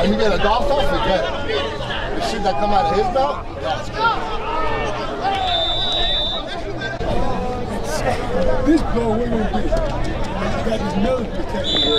Oh, you get a golf ball? Forget it. The shit that come out of his belt? This ball, what gonna do? He's got his nose protected.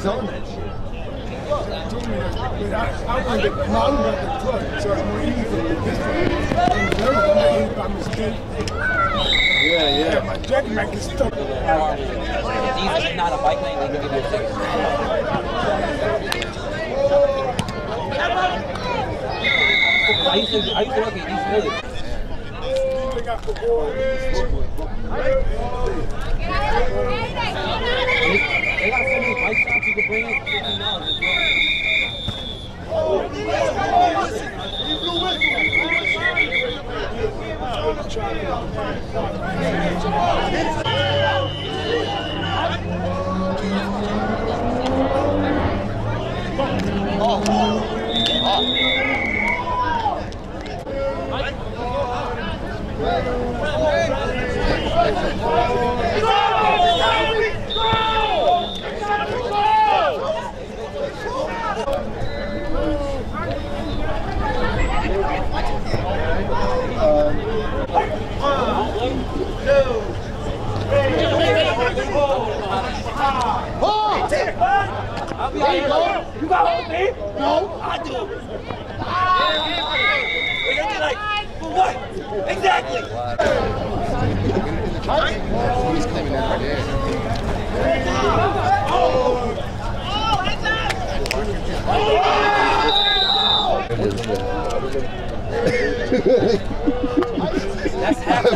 He's on that shit. I told wanted to, mistake. Yeah, Yeah, my jacket might get stuck. These is not a bike lane, they can give you a used to, I used to work at East Village. They got so many you can bring in fifteen dollars. I'll be there you go. You got hold me? No. I do. They're gonna be like, for what? Exactly. He's coming in right there.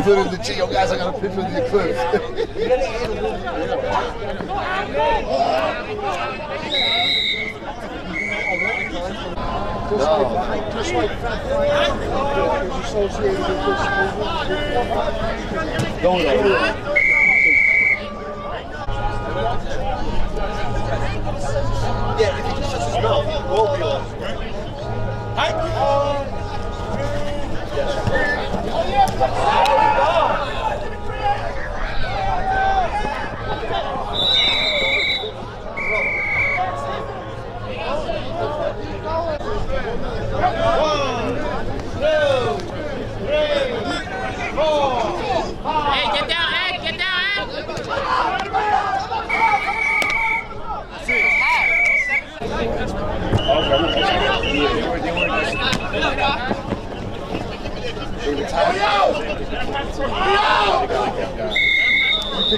Put in the chat. Yo, guys, I got a picture of the eclipse. no. Just like associated with this. Don't. Yeah, if he just mouth, it won't be. Hey,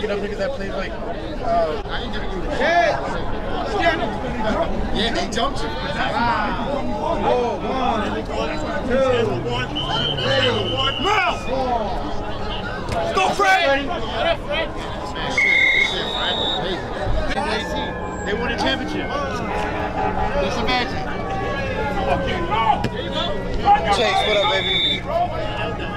Picking up niggas that played like, uh, I ain't gonna a shit. Yeah, they jumped you. Go, Fred! Man, shit, shit, Frank. Hey, they won a championship. just imagine. Chase, what up, baby?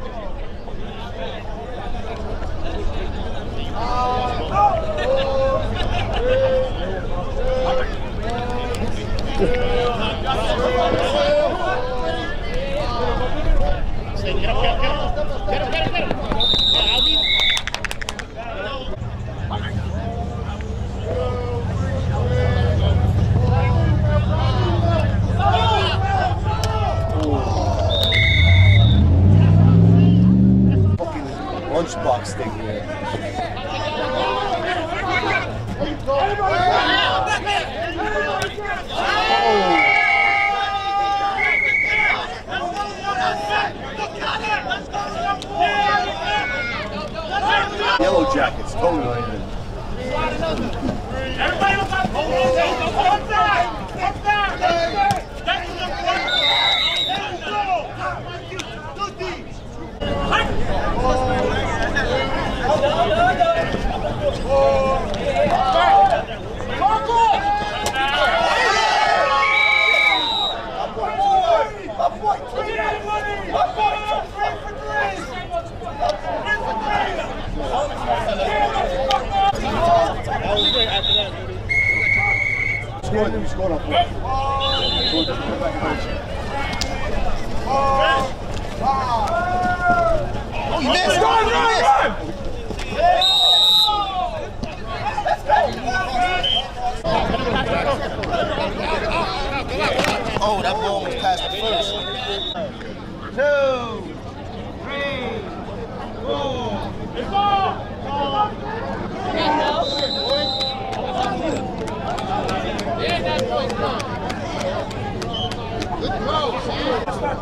who's gone off.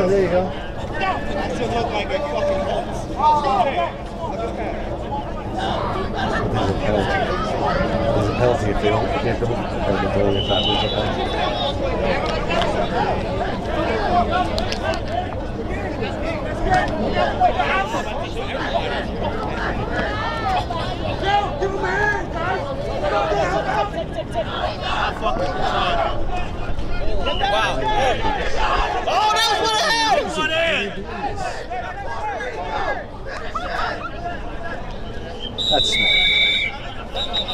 Oh, there you go. doesn't look like it fucking hurts. There's a penalty. A if they don't kick them or the goalie if that was a penalty. That was what it had! That's